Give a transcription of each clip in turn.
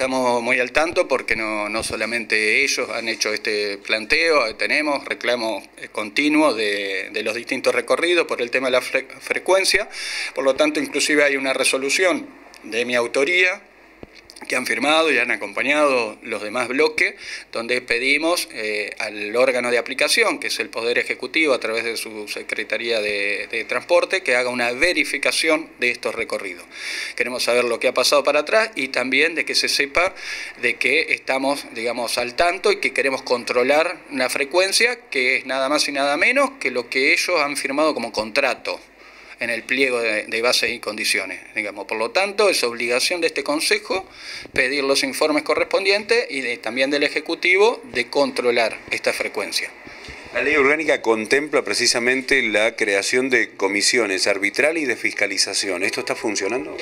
Estamos muy al tanto porque no, no, solamente ellos han hecho este planteo, tenemos reclamos eh, continuos de, de los distintos recorridos por el tema de la frecuencia, por lo tanto inclusive hay una resolución de mi autoría que han firmado y han acompañado los demás bloques, donde pedimos eh, al órgano de aplicación, que es el Poder Ejecutivo a través de su Secretaría de, Transporte, que haga una verificación de estos recorridos. Queremos saber lo que ha pasado para atrás y también de que se sepa de que estamos, digamos, al tanto y que queremos controlar una frecuencia que es nada más y nada menos que lo que ellos han firmado como contrato en el pliego de, bases y condiciones. Digamos. Por lo tanto, es obligación de este Consejo pedir los informes correspondientes y también del Ejecutivo de controlar esta frecuencia. La ley orgánica contempla precisamente la creación de comisiones arbitral y de fiscalización. ¿Esto está funcionando?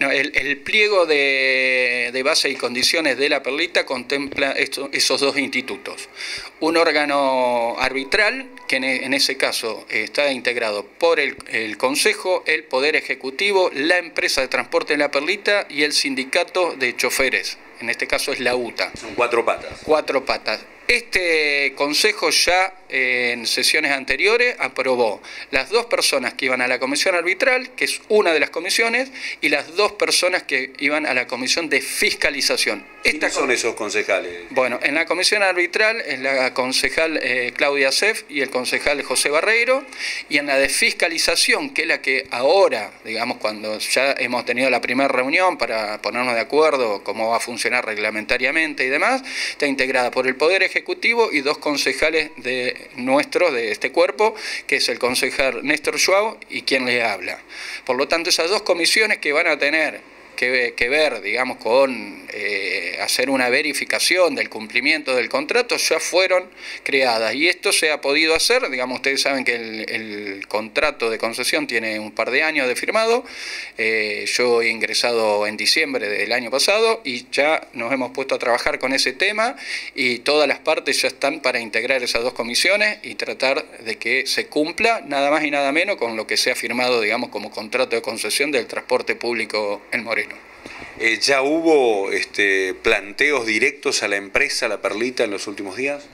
No, el, pliego de, base y condiciones de la perlita contempla esos dos institutos. Un órgano arbitral, que en, ese caso está integrado por el, el, Consejo, el Poder Ejecutivo, la empresa de transporte de la perlita y el sindicato de choferes. En este caso es la UTA. Son cuatro patas. Cuatro patas. Este Consejo ya en sesiones anteriores aprobó las dos personas que iban a la comisión arbitral, que es una de las comisiones, y las dos personas que iban a la comisión de fiscalización. ¿Quiénes son esos concejales? Bueno, en la comisión arbitral es la concejal eh, Claudia Sef y el concejal José Barreiro, y en la de fiscalización, que es la que ahora, digamos, cuando ya hemos tenido la primera reunión para ponernos de acuerdo cómo va a funcionar reglamentariamente y demás, está integrada por el Poder Ejecutivo y dos concejales de nuestros, de este cuerpo, que es el concejal Néstor Joao y quien le habla. Por lo tanto, esas dos comisiones que van a tener que, ver, digamos, con eh, hacer una verificación del cumplimiento del contrato, ya fueron creadas. Y esto se ha podido hacer, digamos, ustedes saben que el, contrato de concesión tiene un par de años de firmado. Eh, yo he ingresado en diciembre del año pasado y ya nos hemos puesto a trabajar con ese tema y todas las partes ya están para integrar esas dos comisiones y tratar de que se cumpla nada más y nada menos con lo que se ha firmado, digamos, como contrato de concesión del transporte público en Moreno. Eh, ¿Ya hubo este, planteos directos a la empresa, la Perlita, en los últimos días?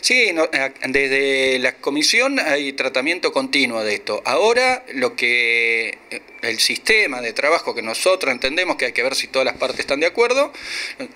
Sí, eh, desde la comisión hay tratamiento continuo de esto. Ahora lo que eh, el sistema de trabajo que nosotros entendemos que hay que ver si todas las partes están de acuerdo,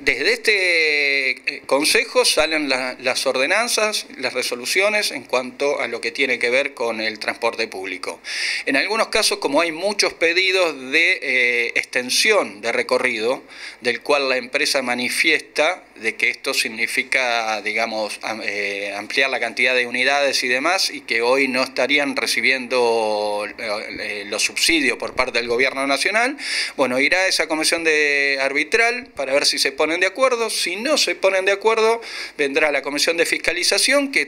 desde este eh, consejo salen las ordenanzas, las resoluciones en cuanto a lo que tiene que ver con el transporte público. En algunos casos, como hay muchos pedidos de extensión de recorrido, del cual la empresa manifiesta de que esto significa, digamos, eh, ampliar la cantidad de unidades y demás, y que hoy no estarían recibiendo eh, los subsidios por parte del gobierno nacional, bueno, irá a esa comisión de arbitral para ver si se ponen de acuerdo. Si no se ponen de acuerdo, vendrá la comisión de fiscalización que,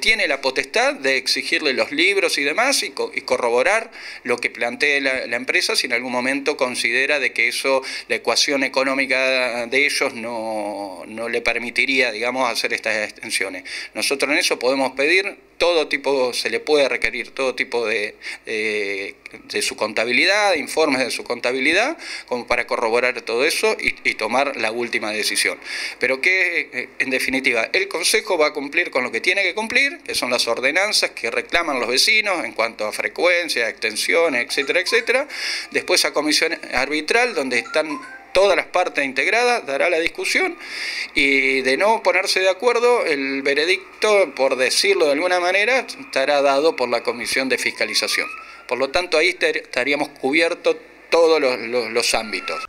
tiene la potestad de exigirle los libros y demás y, corroborar lo que plantee la, la empresa si en algún momento considera de que eso, la ecuación económica de ellos no no le permitiría, digamos, hacer estas extensiones. Nosotros en eso podemos pedir todo tipo, se le puede requerir todo tipo de, de, su contabilidad, informes de su contabilidad, como para corroborar todo eso y, tomar la última decisión. Pero que, eh, en definitiva, el Consejo va a cumplir con lo que tiene que cumplir, que son las ordenanzas que reclaman los vecinos en cuanto a frecuencia, extensiones, etcétera, etcétera. Después a comisión arbitral, donde están todas las partes integradas, dará la discusión y de no ponerse de acuerdo, el veredicto, por decirlo de alguna manera, estará dado por la Comisión de Fiscalización. Por lo tanto, ahí estaríamos cubiertos todos los, los ámbitos.